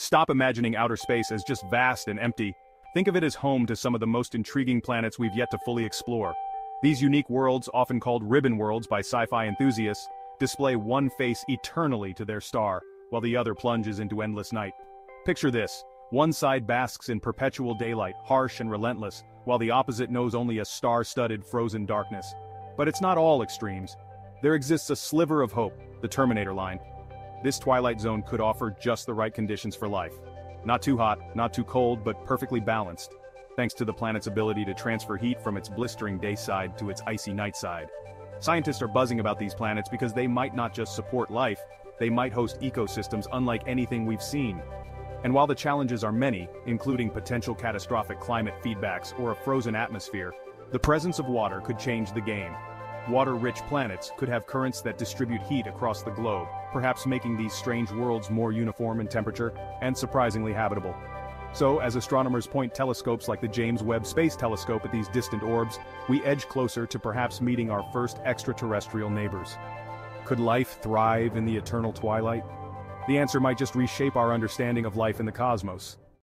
Stop imagining outer space as just vast and empty. Think of it as home to some of the most intriguing planets we've yet to fully explore. These unique worlds, often called ribbon worlds by sci-fi enthusiasts, display one face eternally to their star, while the other plunges into endless night. Picture this, one side basks in perpetual daylight, harsh and relentless, while the opposite knows only a star-studded frozen darkness. But it's not all extremes. There exists a sliver of hope, the Terminator line. This twilight zone could offer just the right conditions for life. Not too hot, not too cold, but perfectly balanced, thanks to the planet's ability to transfer heat from its blistering day side to its icy night side. Scientists are buzzing about these planets because they might not just support life, they might host ecosystems unlike anything we've seen. And while the challenges are many, including potential catastrophic climate feedbacks or a frozen atmosphere, the presence of water could change the game. Water-rich planets could have currents that distribute heat across the globe, perhaps making these strange worlds more uniform in temperature and surprisingly habitable. So, as astronomers point telescopes like the James Webb Space Telescope at these distant orbs, we edge closer to perhaps meeting our first extraterrestrial neighbors. Could life thrive in the eternal twilight? The answer might just reshape our understanding of life in the cosmos.